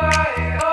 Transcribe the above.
boy.